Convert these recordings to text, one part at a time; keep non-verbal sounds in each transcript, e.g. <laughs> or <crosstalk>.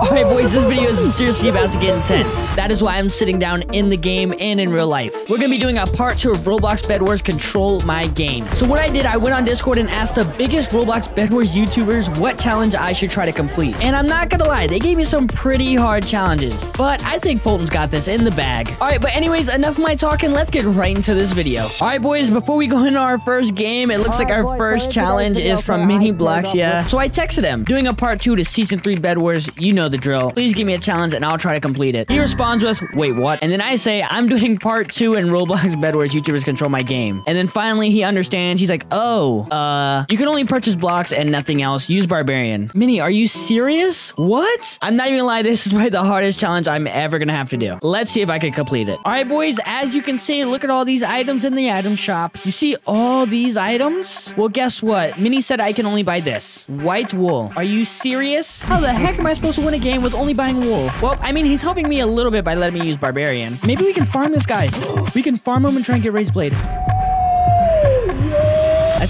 Alright boys, this video is seriously about to get intense. That is why I'm sitting down in the game and in real life. We're gonna be doing a part 2 of Roblox Bed Wars Control My Game. So what I did, I went on Discord and asked the biggest Roblox Bed Wars YouTubers what challenge I should try to complete. And I'm not gonna lie, they gave me some pretty hard challenges. But I think Foltyn's got this in the bag. Alright, but anyways, enough of my talking, let's get right into this video. Alright boys, before we go into our first game, it looks like our first challenge is from Minibloxia. So I texted him, doing a part 2 to Season 3 Bed Wars, you know the drill. Please give me a challenge and I'll try to complete it. He responds with, wait, what? And then I say, I'm doing part two in Roblox Bed Wars YouTubers control my game. And then finally he understands. He's like, oh, uh, you can only purchase blocks and nothing else. Use Barbarian. Mini, are you serious? What? I'm not even gonna lie. <laughs> This is probably the hardest challenge I'm ever gonna have to do. Let's see if I can complete it. All right, boys, as you can see, look at all these items in the item shop. You see all these items? Well, guess what? Mini said I can only buy this. White wool. Are you serious? How the heck am I supposed to win a game with only buying wool. Well, I mean, he's helping me a little bit by letting me use Barbarian. Maybe we can farm this guy. We can farm him and try and get Razor Blade.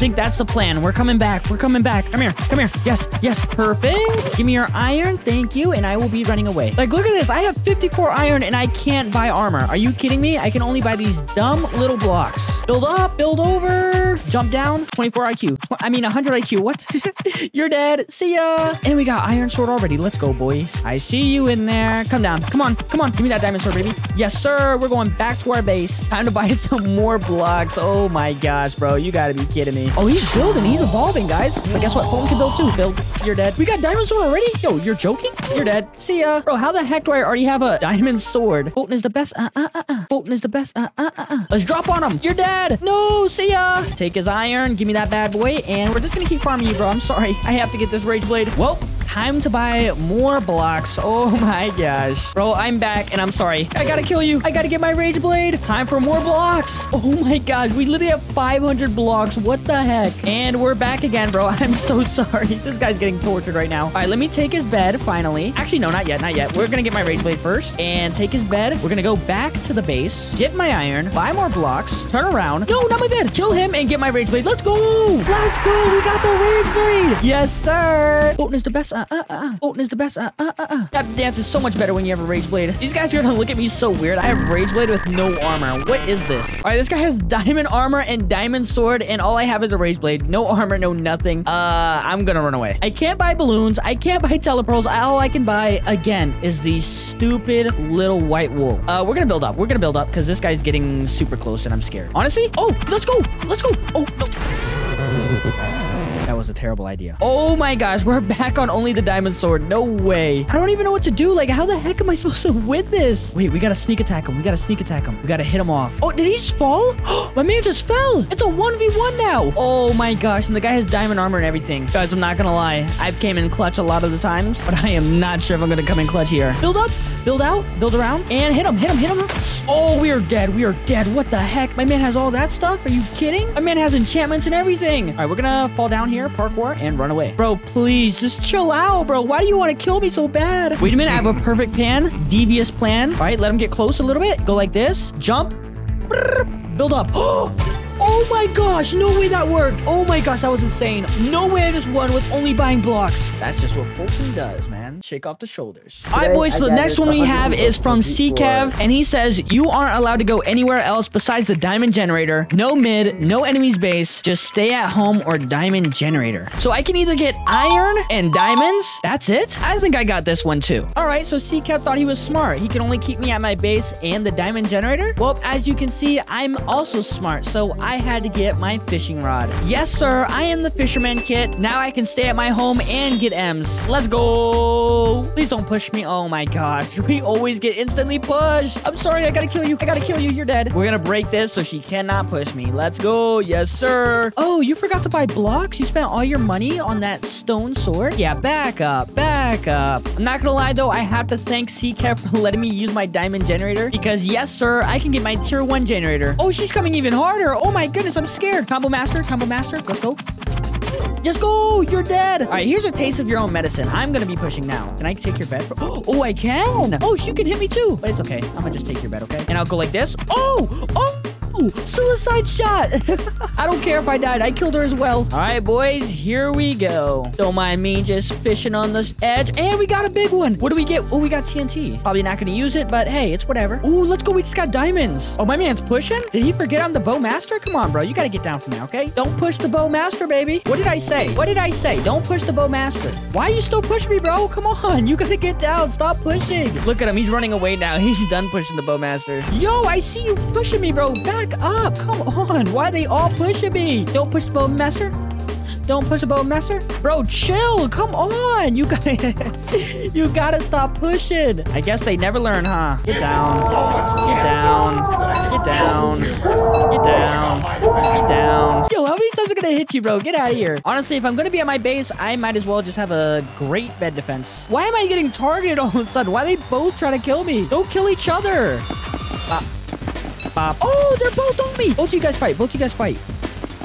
Think that's the plan. We're coming back. We're coming back. Come here. Come here. Yes. Yes. Perfect. Give me your iron. Thank you. And I will be running away. Like, look at this. I have 54 iron and I can't buy armor. Are you kidding me? I can only buy these dumb little blocks. Build up. Build over. Jump down. 24 IQ. I mean, 100 IQ. What? <laughs> You're dead. See ya. And we got iron sword already. Let's go, boys. I see you in there. Come down. Come on. Come on. Give me that diamond sword, baby. Yes, sir. We're going back to our base. Time to buy <laughs> some more blocks. Oh my gosh, bro. You gotta be kidding me. Oh, he's building. He's evolving, guys. But guess what? Foltyn can build too. Build. You're dead. We got diamond sword already? Yo, you're joking? You're dead. See ya. Bro, how the heck do I already have a diamond sword? Foltyn is the best. Uh, uh, uh, uh. Foltyn is the best. Uh, uh, uh, uh. Let's drop on him. You're dead. No, see ya. Take his iron. Give me that bad boy. And we're just gonna keep farming you, bro. I'm sorry. I have to get this rage blade. Well, time to buy more blocks. <laughs> Oh my gosh. Bro, I'm back and I'm sorry. I gotta kill you. I gotta get my rage blade. Time for more blocks. <laughs> Oh my gosh. We literally have 500 blocks. What the heck? And we're back again, bro. <laughs> I'm so sorry. This guy's getting tortured right now. All right, let me take his bed finally. Actually, no, not yet. Not yet. We're gonna get my rage blade first and take his bed. We're gonna go back to the base, get my iron, buy more blocks, turn around. No, not my bed. Kill him and get my rage blade. Let's go. Let's go. We got the rage blade. Yes, sir. Foltyn is the best. Uh, uh, uh. Foltyn is the best. Uh, uh, uh, uh. That dance is so much better when you have a rage blade. These guys are gonna look at me so weird. I have rage blade with no armor. What is this? All right, this guy has <laughs> diamond armor and diamond sword, and all I have is a rage blade. No armor, no nothing. Uh, I'm gonna run away. I can't buy balloons. I can't buy telepearls. All I can buy, again, is the stupid little white wool. Uh, we're gonna build up. We're gonna build up because this guy's getting super close and I'm scared. Honestly? Oh, let's go. Let's go. Oh, no. Terrible idea. Oh my gosh, we're back on only the diamond sword. No way. I don't even know what to do. Like, how the heck am I supposed to win this? Wait, we gotta sneak attack him. We gotta sneak attack him. We gotta hit him off. Oh, did he just fall? <gasps> my man just fell. It's a 1v1 now. Oh my gosh, and the guy has diamond armor and everything. Guys, I'm not gonna lie. I've came in clutch a lot of the times, but I am not sure if I'm gonna come in clutch here. Build up, build out, build around, and hit him, hit him, hit him. Oh, we are dead. We are dead. What the heck? My man has all that stuff? Are you kidding? My man has enchantments and everything. All right, we're gonna fall down here, parkour, and run away. Bro, please, just chill out, bro. Why do you want to kill me so bad? Wait a minute, I have a perfect plan. Devious plan. All right, let him get close a little bit. Go like this. Jump. Build up. <gasps> Oh my gosh, no way that worked. Oh my gosh, that was insane. No way I just won with only buying blocks. That's just what Foltyn does, man. Shake off the shoulders. All right, boys, so the next one we have is from CKev, and he says, you aren't allowed to go anywhere else besides the diamond generator. No mid, no enemies base, just stay at home or diamond generator. So I can either get iron and diamonds. That's it? I think I got this one too. All right, so CKev thought he was smart. He can only keep me at my base and the diamond generator. Well, as you can see, I'm also smart, so I had to get my fishing rod. Yes, sir, I am the fisherman kit. Now I can stay at my home and get M's. Let's go. Please don't push me. Oh my gosh. We always get instantly pushed. I'm sorry. I gotta kill you. I gotta kill you. You're dead. We're gonna break this so she cannot push me. Let's go. Yes, sir. Oh, you forgot to buy blocks? You spent all your money on that stone sword? Yeah, back up. Back up. I'm not gonna lie, though. I have to thank CKev for letting me use my diamond generator because, yes, sir, I can get my tier 1 generator. Oh, she's coming even harder. Oh my goodness. I'm scared. Combo master. Combo master. Let's go. Just go! You're dead! All right, here's a taste of your own medicine. I'm gonna be pushing now. Can I take your bed? <gasps> Oh, I can! Oh, you can hit me too! But it's okay. I'm gonna just take your bed, okay? And I'll go like this. Oh! Oh! No! Suicide shot! <laughs> I don't care if I died. I killed her as well. All right, boys, here we go. Don't mind me just fishing on this edge. And we got a big one. What do we get? Oh, we got TNT. Probably not going to use it, but hey, it's whatever. Oh, let's go. We just got diamonds. Oh, my man's pushing? Did he forget I'm the Bowmaster? Come on, bro. You got to get down from there, okay? Don't push the Bowmaster, baby. What did I say? What did I say? Don't push the Bowmaster. Why are you still pushing me, bro? Come on. <laughs> You got to get down. Stop pushing. Look at him. He's running away now. <laughs> He's done pushing the Bowmaster. Yo, I see you pushing me, bro. Back up. Ah, come on. Why are they all pushing me? Don't push the Bowmaster. Don't push the Bowmaster. Bro, chill. Come on. You got <laughs> You gotta stop pushing. I guess they never learn, huh? Get down. Get down. Get down. Get down. Get down. Yo, how many times I gonna hit you, bro? Get out of here. Honestly, if I'm gonna be at my base, I might as well just have a great bed defense. Why am I getting targeted all of a sudden? Why are they both trying to kill me? Don't kill each other. Bop. Bop. Oh, they're both on me. Both of you guys fight. Both of you guys fight.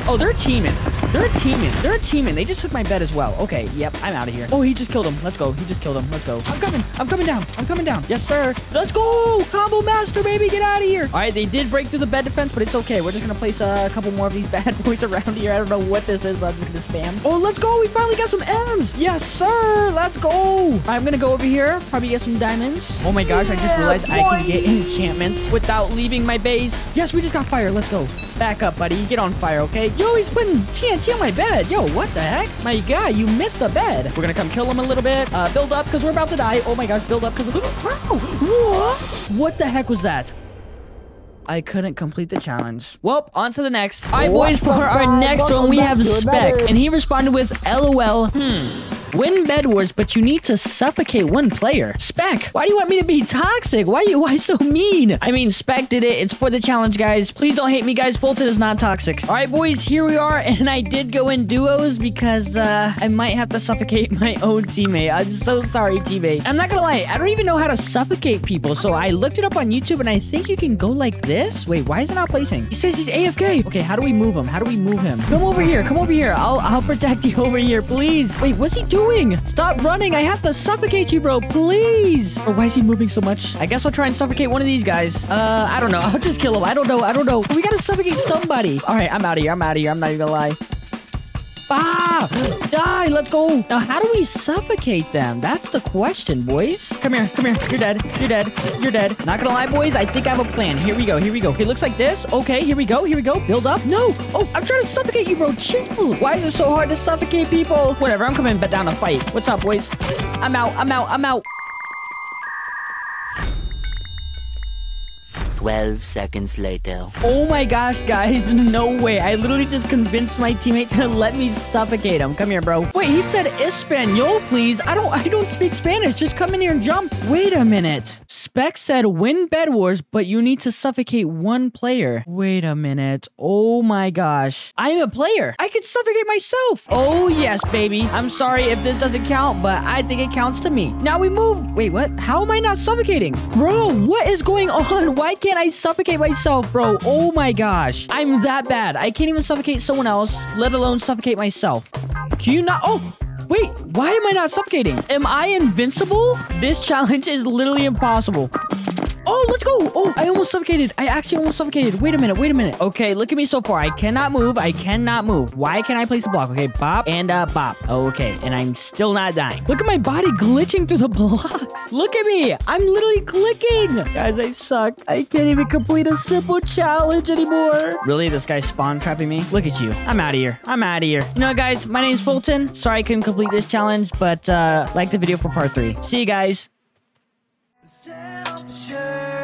Oh, they're teaming. They're a teaming. They're a teaming. They just took my bed as well. Okay, yep, I'm out of here. Oh, he just killed him. Let's go. He just killed him. Let's go. I'm coming. I'm coming down. I'm coming down. Yes, sir. Let's go. Combo master, baby. Get out of here. All right, they did break through the bed defense, but it's okay. We're just going to place uh, a couple more of these <laughs> bad boys around here. I don't know what this is, but I'm just going to spam. Oh, let's go. We finally got some M's. Yes, sir. Let's go. I'm going to go over here. Probably get some diamonds. Oh my gosh, I just realized I can get enchantments without leaving my base. Yes, we just got fire. Let's go. Back up, buddy. Get on fire, okay? Yo, he's putting TNT on my bed. Yo, what the heck? My guy, you missed the bed. We're gonna come kill him a little bit. Uh, build up, because we're about to die. Oh my gosh, build up, because... What? What the heck was that? I couldn't complete the challenge. Well, on to the next. All right, boys, for our next one, we have Spek. And he responded with, LOL, hmm. Win Bed Wars, but you need to suffocate one player. Spek, why do you want me to be toxic? Why you why so mean? I mean, Spek did it. It's for the challenge, guys. Please don't hate me, guys. Foltyn is not toxic. All right, boys, here we are. <laughs> And I did go in duos because uh, I might have to suffocate <laughs> my own teammate. I'm so sorry, teammate. I'm not gonna lie. I don't even know how to suffocate people. So I looked it up on YouTube and I think you can go like this. Wait, why is it not placing? He says he's AFK. Okay, how do we move him? How do we move him? Come over here. Come over here. I'll, I'll protect you <laughs> over here, please. Wait, what's he doing? Doing? Stop running. I have to suffocate you, bro. Please. Or why is he moving so much? I guess I'll try and suffocate one of these guys. Uh, I don't know. <laughs> I'll just kill him. I don't know. I don't know. We gotta suffocate somebody. All right, I'm out of here. I'm out of here. I'm not even gonna lie. Ah! Die! Let's go! Now, how do we suffocate them? That's the question, boys. Come here. Come here. You're dead. You're dead. You're dead. Not gonna lie, boys. I think I have a plan. Here we go. Here we go. It looks like this. Okay, here we go. Here we go. Build up. No! Oh, I'm trying to suffocate you, bro. Chill. Why is it so hard to suffocate people? Whatever. I'm coming but down to fight. What's up, boys? I'm out. I'm out. I'm out. 12 seconds later. Oh my gosh, guys. No way. I literally just convinced my teammate to let me suffocate him. Come here, bro. Wait, he said Espanol, please. I don't I don't speak Spanish. Just come in here and jump. Wait a minute. Spek said win Bed Wars, but you need to suffocate one player. Wait a minute. Oh my gosh. I'm a player. I could suffocate myself. Oh, yes, baby. I'm sorry if this doesn't count, but I think it counts to me. Now we move. Wait, what? How am I not suffocating? Bro, what is going on? Why can't can't I suffocate myself, bro? Oh my gosh. I'm that bad. I can't even suffocate someone else, let alone suffocate myself. Can you not? Oh, wait. Why am I not suffocating? Am I invincible? This <laughs> challenge is literally impossible. Oh, let's go. Oh, I almost suffocated. I actually almost suffocated. Wait a minute. Wait a minute. Okay, look at me so far. I cannot move. I cannot move. Why can't I place a block? Okay, bop and uh, bop. Okay, and I'm still not dying. Look at my body glitching through the <laughs> blocks. Look at me. I'm literally clicking. Guys, I suck. I can't even complete a simple challenge anymore. Really? This guy's spawn trapping me? Look at you. I'm out of here. I'm out of here. You know guys? My name's Foltyn. Sorry I couldn't complete this challenge, but uh, like the video for part three. See you guys. Do